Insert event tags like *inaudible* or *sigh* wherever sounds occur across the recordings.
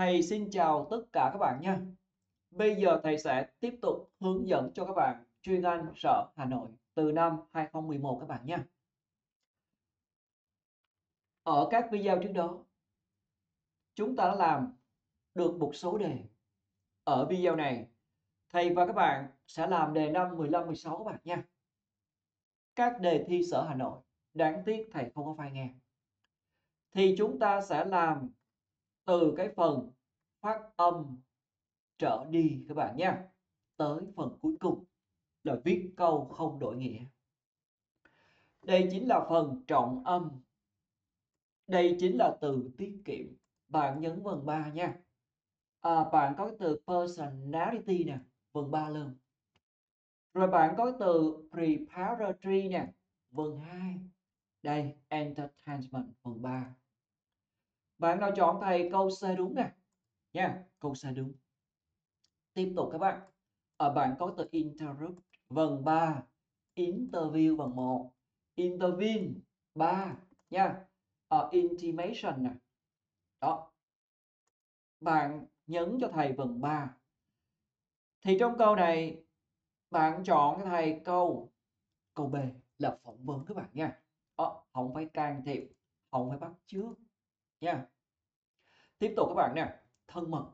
Thầy xin chào tất cả các bạn nha. Bây giờ thầy sẽ tiếp tục hướng dẫn cho các bạn chuyên Anh Sở Hà Nội từ năm 2011 các bạn nha. Ở các video trước đó, chúng ta đã làm được một số đề. Ở video này, thầy và các bạn sẽ làm đề năm 15, 16 các bạn nha. Các đề thi Sở Hà Nội, đáng tiếc thầy không có file nghe. Thì chúng ta sẽ làm từ cái phần phát âm trở đi các bạn nha tới phần cuối cùng là viết câu không đổi nghĩa. Đây chính là phần trọng âm. Đây chính là từ tiết kiệm. Bạn nhấn vần 3 nha. À, bạn có từ personality nè vần 3 lần rồi bạn có từ preparatory nè vần 2 đây entertainment vần 3 bạn nào chọn thầy câu C đúng nè. Nha câu C đúng tiếp tục các bạn. Ở bạn có từ interrupt vần 3 interview vần 1 intervene 3 nha. Ở intimation nè. Đó. Bạn nhấn cho thầy vần 3 thì trong câu này bạn chọn cái thầy câu câu B là phỏng vấn các bạn nha. Đó, không phải can thiệp không phải bắt trước nha tiếp tục các bạn nè. Thân mật.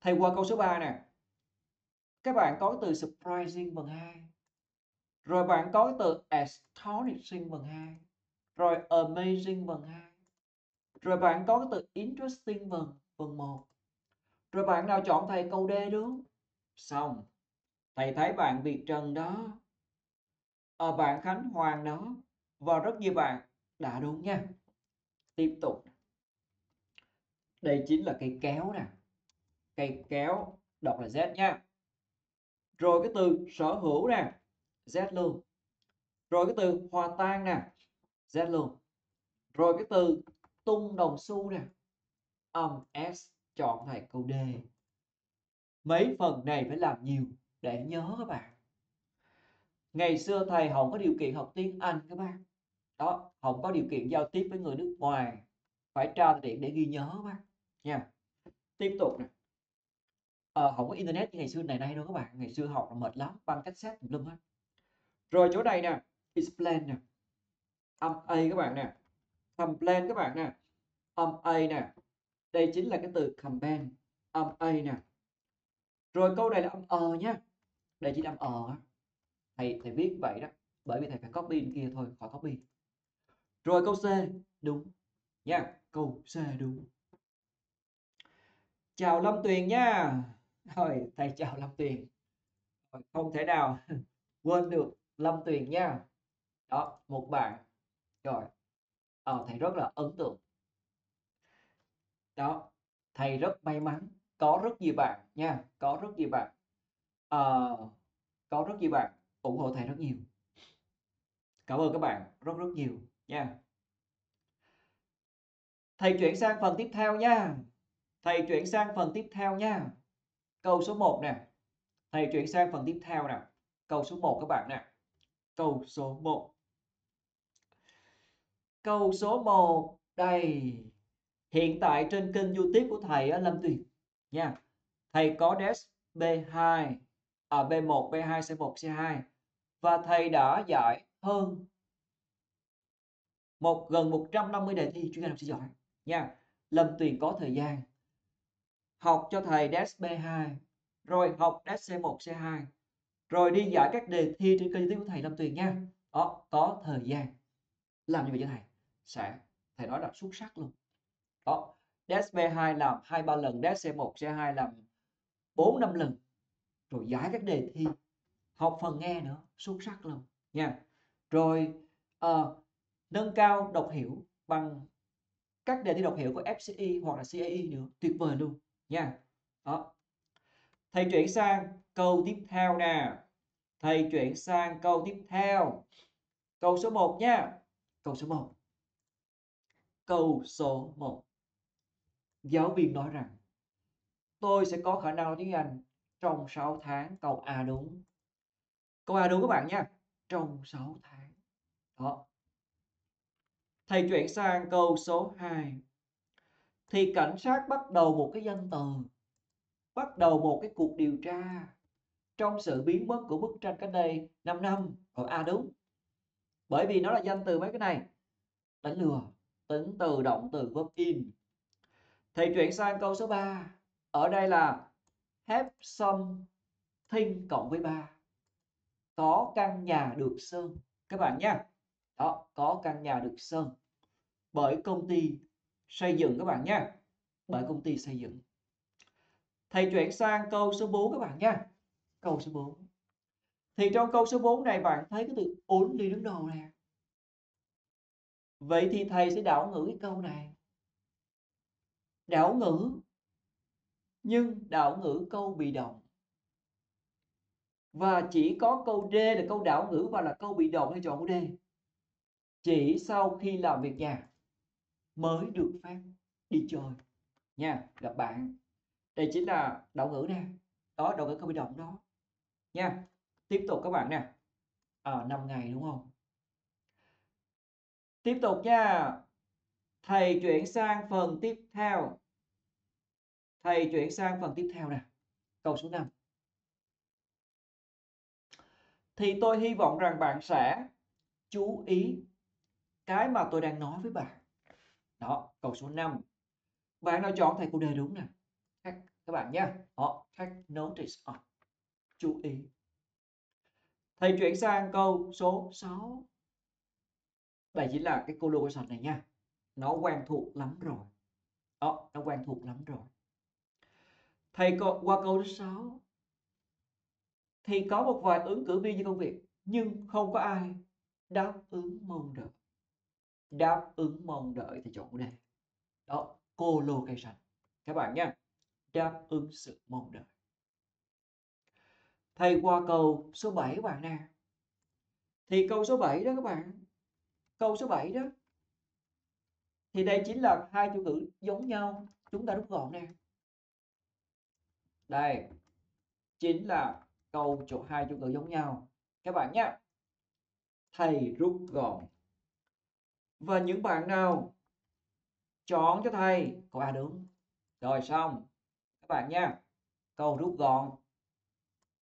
Thầy qua câu số 3 nè. Các bạn có từ surprising bằng 2 rồi bạn có từ astonishing bằng 2 rồi amazing bằng 2 rồi bạn có từ interesting bằng bằng 1 rồi bạn nào chọn thầy câu D đúng? Xong. Thầy thấy bạn Việt Trần đó. Ở bạn Khánh Hoàng đó. Và rất nhiều bạn. Đã đúng nha. Tiếp tục đây chính là cây kéo nè. Cây kéo, đọc là Z nha. Rồi cái từ sở hữu nè. Z luôn. Rồi cái từ hòa tan nè. Z luôn. Rồi cái từ tung đồng xu nè. Âm S, chọn thầy câu D. Mấy phần này phải làm nhiều để nhớ các bạn. Ngày xưa thầy không có điều kiện học tiếng Anh các bạn đó, không có điều kiện giao tiếp với người nước ngoài. Phải tra điện để ghi nhớ các bạn nha. Tiếp tục nè. Ờ, à, không có internet như ngày xưa này nay đâu các bạn. Ngày xưa học là mệt lắm băng xét lum hết. Rồi chỗ này nè explain nè. Âm a các bạn nè. Complain các bạn nè. Âm a nè. Đây chính là cái từ complain âm a nè. Rồi câu này là âm ờ nhá đây chỉ là âm ờ thầy thầy viết vậy đó. Bởi vì thầy phải copy bên kia thôi khỏi copy. Rồi câu C đúng. Nha câu C đúng chào Lâm Tuyền nha. Rồi thầy chào Lâm Tuyền. Không thể nào *laughs* quên được Lâm Tuyền nha. Đó một bạn. Rồi. À, thầy rất là ấn tượng. Đó thầy rất may mắn. Có rất nhiều bạn nha. Có rất nhiều bạn. À, có rất nhiều bạn ủng hộ thầy rất nhiều. Cảm ơn các bạn rất rất nhiều nha. Thầy chuyển sang phần tiếp theo nha thầy chuyển sang phần tiếp theo nha. Câu số 1 nè. Thầy chuyển sang phần tiếp theo nè. Câu số 1 các bạn nè. Câu số 1 câu số 1 đây. Hiện tại trên kênh youtube của thầy ở Lâm Tuyền nha. Thầy có desk B2 à, B1 B2 C1 C2 và thầy đã giải hơn một gần 150 đề thi chuyên ngành học sinh giỏi nha. Lâm Tuyền có thời gian học cho thầy DES B2 rồi học DES C1 C2 rồi đi giải các đề thi trên kênh youtube của thầy Lâm Tuyền nha. Đó có thời gian. Làm như vậy cho thầy? Sẽ thầy nói là xuất sắc luôn. Đó DES B2 làm hai ba lần DES C1 C2 làm 4 năm lần. Rồi giải các đề thi. Học phần nghe nữa xuất sắc luôn nha. Rồi uh, nâng cao đọc hiểu bằng các đề thi đọc hiểu của FCE hoặc là CAE nữa. Tuyệt vời luôn nha. Đó. Thầy chuyển sang câu tiếp theo nè. Thầy chuyển sang câu tiếp theo. Câu số 1 nha. Câu số 1 câu số 1 giáo viên nói rằng, tôi sẽ có khả năng nói tiếng Anh trong 6 tháng câu A đúng. Câu A đúng các bạn nha. Trong 6 tháng. Đó. Thầy chuyển sang câu số 2 thì cảnh sát bắt đầu một cái danh từ, bắt đầu một cái cuộc điều tra trong sự biến mất của bức tranh cách đây 5 năm. Còn a à, đúng, bởi vì nó là danh từ mấy cái này, đánh lừa, tính từ động từ verb in. Thì chuyển sang câu số 3 ở đây là have some thing cộng với ba, có căn nhà được sơn. Các bạn nhé đó, có căn nhà được sơn bởi công ty xây dựng các bạn nha. Bởi công ty xây dựng. Thầy chuyển sang câu số 4 các bạn nha. Câu số 4 thì trong câu số 4 này bạn thấy cái từ only đứng đầu nè. Vậy thì thầy sẽ đảo ngữ cái câu này. Đảo ngữ. Nhưng đảo ngữ câu bị động. Và chỉ có câu D là câu đảo ngữ và là câu bị động hay chọn câu D? Chỉ sau khi làm việc nhà mới được phép đi chơi. Nha gặp bạn. Đây chính là đạo ngữ nè. Đó đạo ngữ không bị động đó. Nha tiếp tục các bạn nè. À, 5 ngày đúng không? Tiếp tục nha. Thầy chuyển sang phần tiếp theo. Thầy chuyển sang phần tiếp theo nè. Câu số 5 thì tôi hy vọng rằng bạn sẽ chú ý cái mà tôi đang nói với bạn đó, câu số 5 bạn nào chọn thầy cô đề đúng nè. Các bạn nhé. Họ take notice of chú ý. Thầy chuyển sang câu số 6 đây chính là cái collocation này nha. Nó quen thuộc lắm rồi. Đó, nó quen thuộc lắm rồi. Thầy qua câu số 6 thì có một vài ứng cử viên cho công việc, nhưng không có ai đáp ứng mong đợi đáp ứng mong đợi thì chọn này. Đó collocation các bạn nhé, đáp ứng sự mong đợi. Thầy qua câu số 7 các bạn nè. Thì câu số 7 đó các bạn. Câu số 7 đó. Thì đây chính là hai chủ ngữ giống nhau. Chúng ta rút gọn nè. Đây chính là câu chỗ hai chủ ngữ giống nhau. Các bạn nhé thầy rút gọn và những bạn nào chọn cho thầy? Câu A đúng. Rồi, xong. Các bạn nha. Câu rút gọn.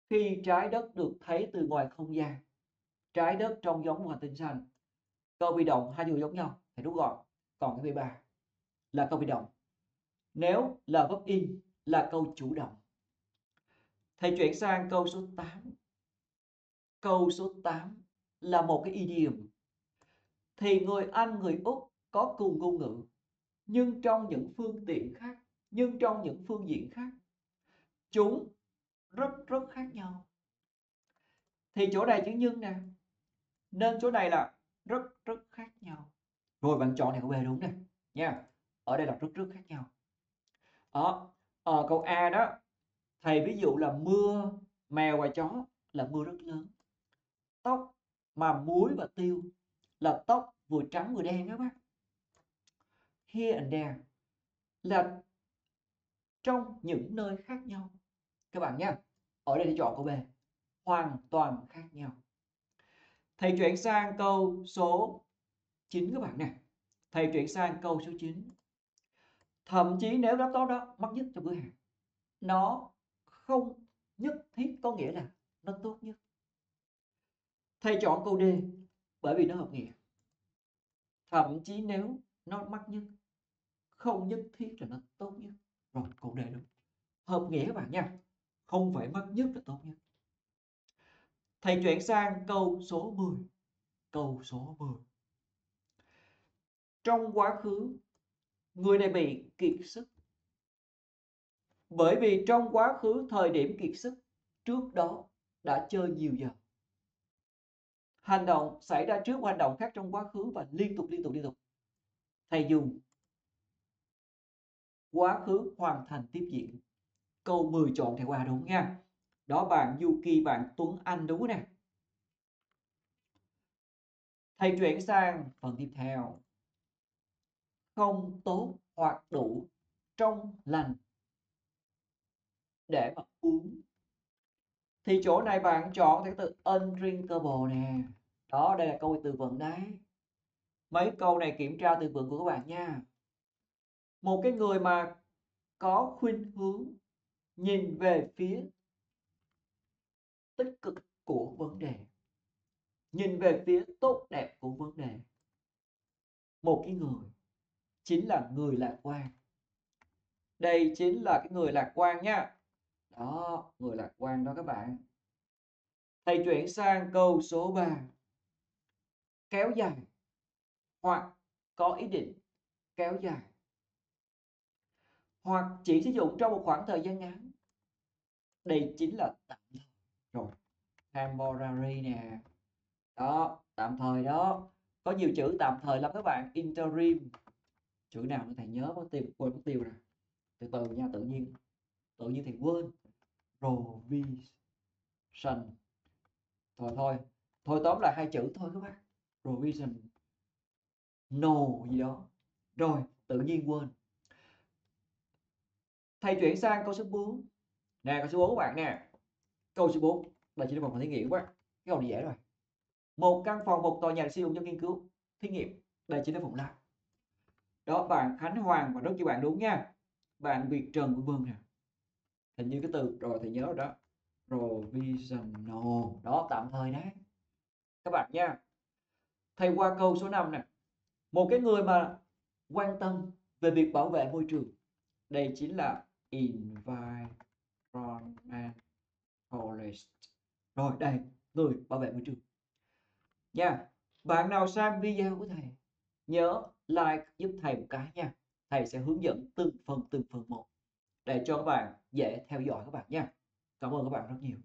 Khi trái đất được thấy từ ngoài không gian, trái đất trông giống hành tinh xanh, câu bị động, hai từ giống nhau thì rút gọn. Còn cái b ba là câu bị động. Nếu là vấp in, là câu chủ động. Thầy chuyển sang câu số 8 câu số 8 là một cái idiom thì người Anh người Úc có cùng ngôn ngữ nhưng trong những phương tiện khác nhưng trong những phương diện khác chúng rất rất khác nhau. Thì chỗ này chữ nhưng nè nên chỗ này là rất rất khác nhau. Rồi bạn chọn này câu B đúng nè nha. Ở đây là rất rất khác nhau. Ở, ở ờ, câu A đó thầy ví dụ là mưa mèo và chó là mưa rất lớn. Tóc mà muối và tiêu là tóc vừa trắng vừa đen các bác. Here and there là trong những nơi khác nhau. Các bạn nhé, ở đây thì chọn câu B hoàn toàn khác nhau. Thầy chuyển sang câu số 9 các bạn nè. Thầy chuyển sang câu số 9 thậm chí nếu đáp đó đó mắc nhất trong cửa hàng nó không nhất thiết có nghĩa là nó tốt nhất. Thầy chọn câu D bởi vì nó hợp nghĩa. Thậm chí nếu nó mắc nhất, không nhất thiết là nó tốt nhất. Rồi cụ đề đúng hợp nghĩa các bạn nha. Không phải mắc nhất là tốt nhất. Thầy chuyển sang câu số 10 câu số 10 trong quá khứ, người này bị kiệt sức. Bởi vì trong quá khứ, thời điểm kiệt sức, trước đó đã chơi nhiều giờ hành động xảy ra trước hành động khác trong quá khứ và liên tục liên tục liên tục. Thầy dùng quá khứ hoàn thành tiếp diễn. Câu 10 chọn thầy qua đúng nha. Đó, bạn Yuki bạn Tuấn Anh đúng nè. Thầy chuyển sang phần tiếp theo. Không tốt hoặc đủ trong lành để mà uống thì chỗ này bạn chọn cái từ undrinkable nè. Đó, đây là câu từ vựng đấy. Mấy câu này kiểm tra từ vựng của các bạn nha. Một cái người mà có khuynh hướng nhìn về phía tích cực của vấn đề, nhìn về phía tốt đẹp của vấn đề. Một cái người chính là người lạc quan. Đây chính là cái người lạc quan nha đó, người lạc quan đó các bạn. Thầy chuyển sang câu số 3 kéo dài. Hoặc có ý định kéo dài. Hoặc chỉ sử dụng trong một khoảng thời gian ngắn. Đây chính là tạm thời. Rồi, temporary nè. Đó, tạm thời đó. Có nhiều chữ tạm thời lắm các bạn. Interim. Chữ nào thầy nhớ, có tiêu quên mất tiêu rồi. Từ từ nha, tự nhiên. Tự nhiên thầy quên provision. Thôi thôi. Thôi tóm lại hai chữ thôi các bác. Provision. No gì đó. Rồi, tự nhiên quên. Thầy chuyển sang câu số 4 nè, câu số 4 các bạn nè. Câu số 4 đây chỉ là một phần thí nghiệm quá cái câu này dễ rồi. Một căn phòng, một tòa nhà sử dụng cho nghiên cứu, thí nghiệm. Đây chính là phòng lab. Đó, bạn Khánh Hoàng và rất nhiều bạn đúng nha. Bạn Việt Trần vân vân nè hình như cái từ rồi thì nhớ rồi đó. Provisional. Đó, tạm thời đấy. Các bạn nha. Thầy qua câu số 5 nè. Một cái người mà quan tâm về việc bảo vệ môi trường, đây chính là environmentalist. Rồi, đây, người bảo vệ môi trường. Nha, bạn nào xem video của thầy, nhớ like giúp thầy một cái nha. Thầy sẽ hướng dẫn từng phần từng phần một để cho các bạn dễ theo dõi các bạn nha. Cảm ơn các bạn rất nhiều.